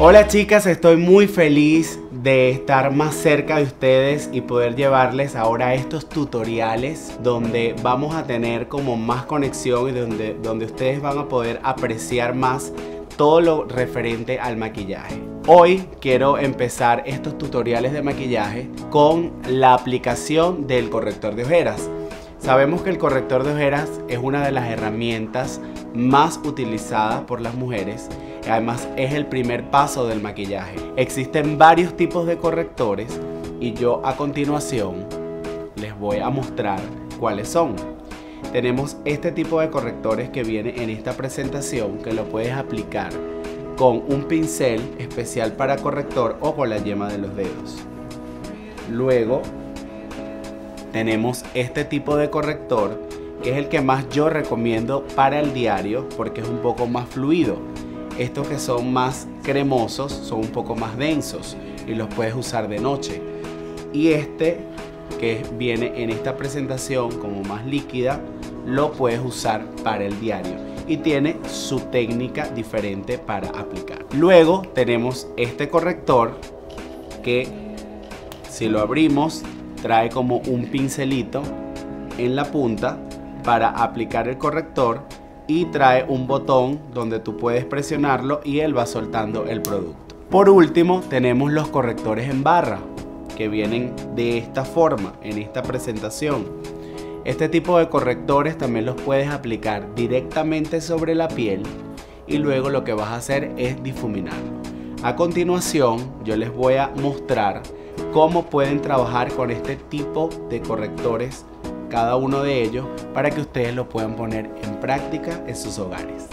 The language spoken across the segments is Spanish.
Hola chicas, estoy muy feliz de estar más cerca de ustedes y poder llevarles ahora estos tutoriales donde vamos a tener como más conexión y donde, donde ustedes van a poder apreciar más todo lo referente al maquillaje. Hoy quiero empezar estos tutoriales de maquillaje con la aplicación del corrector de ojeras. Sabemos que el corrector de ojeras es una de las herramientas más utilizadas por las mujeres Además es el primer paso del maquillaje. Existen varios tipos de correctores y yo a continuación les voy a mostrar cuáles son. Tenemos este tipo de correctores que viene en esta presentación que lo puedes aplicar con un pincel especial para corrector o con la yema de los dedos. Luego tenemos este tipo de corrector que es el que más yo recomiendo para el diario porque es un poco más fluido estos que son más cremosos son un poco más densos y los puedes usar de noche. Y este que viene en esta presentación como más líquida, lo puedes usar para el diario y tiene su técnica diferente para aplicar. Luego tenemos este corrector que si lo abrimos trae como un pincelito en la punta para aplicar el corrector y trae un botón donde tú puedes presionarlo y él va soltando el producto. Por último tenemos los correctores en barra que vienen de esta forma en esta presentación. Este tipo de correctores también los puedes aplicar directamente sobre la piel y luego lo que vas a hacer es difuminarlo. A continuación yo les voy a mostrar cómo pueden trabajar con este tipo de correctores cada uno de ellos para que ustedes lo puedan poner en práctica en sus hogares.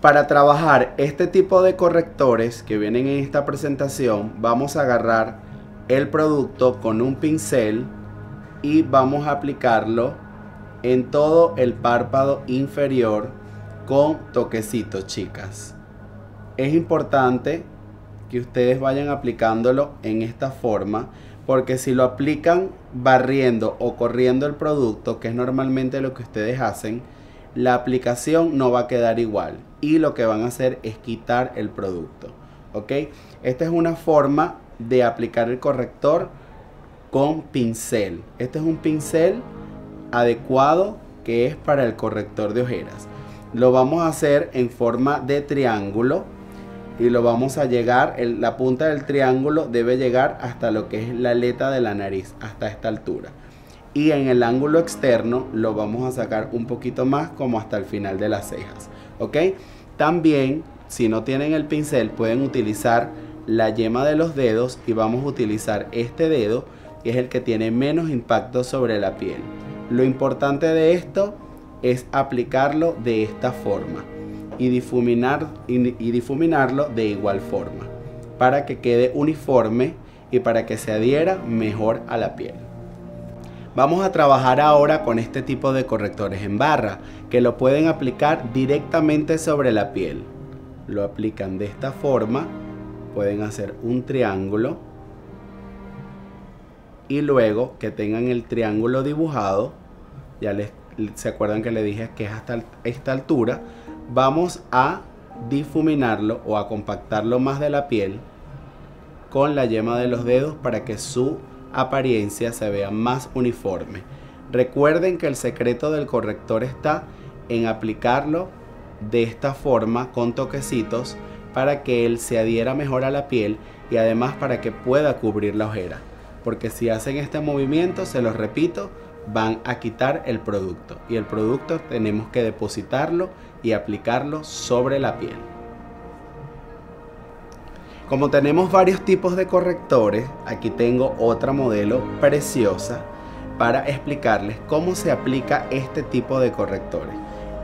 Para trabajar este tipo de correctores que vienen en esta presentación, vamos a agarrar el producto con un pincel y vamos a aplicarlo en todo el párpado inferior con toquecitos, chicas. Es importante que ustedes vayan aplicándolo en esta forma porque si lo aplican barriendo o corriendo el producto, que es normalmente lo que ustedes hacen, la aplicación no va a quedar igual y lo que van a hacer es quitar el producto. ¿Ok? Esta es una forma de aplicar el corrector con pincel. Este es un pincel adecuado que es para el corrector de ojeras. Lo vamos a hacer en forma de triángulo y lo vamos a llegar, la punta del triángulo debe llegar hasta lo que es la aleta de la nariz, hasta esta altura. Y en el ángulo externo lo vamos a sacar un poquito más como hasta el final de las cejas. ¿Ok? También, si no tienen el pincel, pueden utilizar la yema de los dedos y vamos a utilizar este dedo, que es el que tiene menos impacto sobre la piel. Lo importante de esto es aplicarlo de esta forma y, difuminar, y, difuminarlo de igual forma para que quede uniforme y para que se adhiera mejor a la piel. Vamos a trabajar ahora con este tipo de correctores en barra que lo pueden aplicar directamente sobre la piel. Lo aplican de esta forma, pueden hacer un triángulo y luego que tengan el triángulo dibujado, ya les, se acuerdan que le dije que es hasta esta altura, vamos a difuminarlo o a compactarlo más de la piel con la yema de los dedos para que su apariencia se vea más uniforme. Recuerden que el secreto del corrector está en aplicarlo de esta forma con toquecitos para que él se adhiera mejor a la piel y además para que pueda cubrir la ojera. Porque si hacen este movimiento, se los repito, van a quitar el producto y el producto tenemos que depositarlo y aplicarlo sobre la piel. Como tenemos varios tipos de correctores, aquí tengo otra modelo preciosa para explicarles cómo se aplica este tipo de correctores.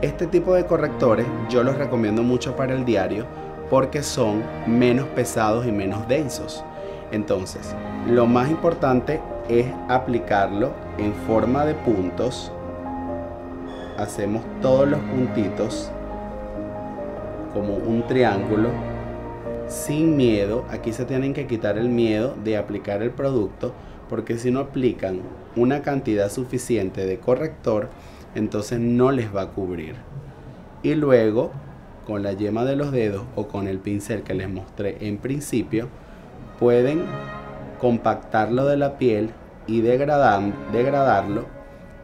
Este tipo de correctores yo los recomiendo mucho para el diario porque son menos pesados y menos densos. Entonces, lo más importante es aplicarlo en forma de puntos hacemos todos los puntitos como un triángulo sin miedo. Aquí se tienen que quitar el miedo de aplicar el producto porque si no aplican una cantidad suficiente de corrector, entonces no les va a cubrir. Y luego, con la yema de los dedos o con el pincel que les mostré en principio, pueden compactarlo de la piel y degradarlo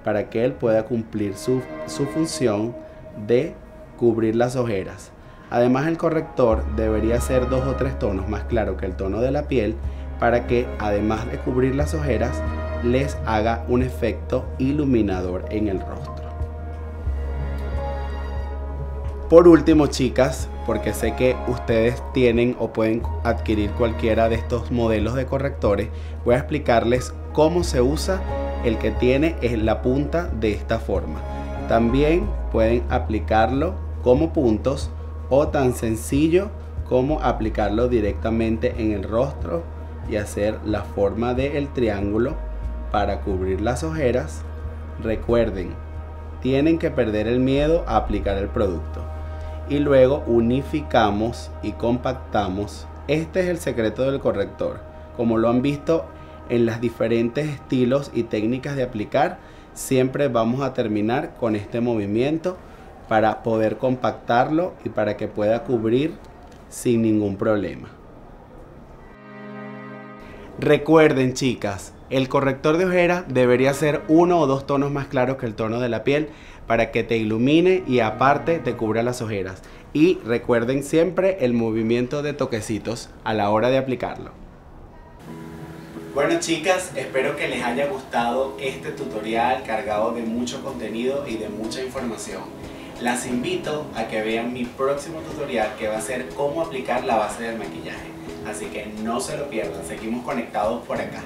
para que él pueda cumplir su, su función de cubrir las ojeras. Además el corrector debería ser dos o tres tonos más claro que el tono de la piel para que además de cubrir las ojeras les haga un efecto iluminador en el rostro. Por último, chicas, porque sé que ustedes tienen o pueden adquirir cualquiera de estos modelos de correctores, voy a explicarles cómo se usa el que tiene la punta de esta forma. También pueden aplicarlo como puntos o tan sencillo como aplicarlo directamente en el rostro y hacer la forma del triángulo para cubrir las ojeras. Recuerden, tienen que perder el miedo a aplicar el producto y luego unificamos y compactamos. Este es el secreto del corrector. Como lo han visto en las diferentes estilos y técnicas de aplicar, siempre vamos a terminar con este movimiento para poder compactarlo y para que pueda cubrir sin ningún problema. Recuerden chicas, el corrector de ojera debería ser uno o dos tonos más claros que el tono de la piel para que te ilumine y aparte te cubra las ojeras. Y recuerden siempre el movimiento de toquecitos a la hora de aplicarlo. Bueno chicas, espero que les haya gustado este tutorial cargado de mucho contenido y de mucha información. Las invito a que vean mi próximo tutorial que va a ser cómo aplicar la base del maquillaje. Así que no se lo pierdan, seguimos conectados por acá.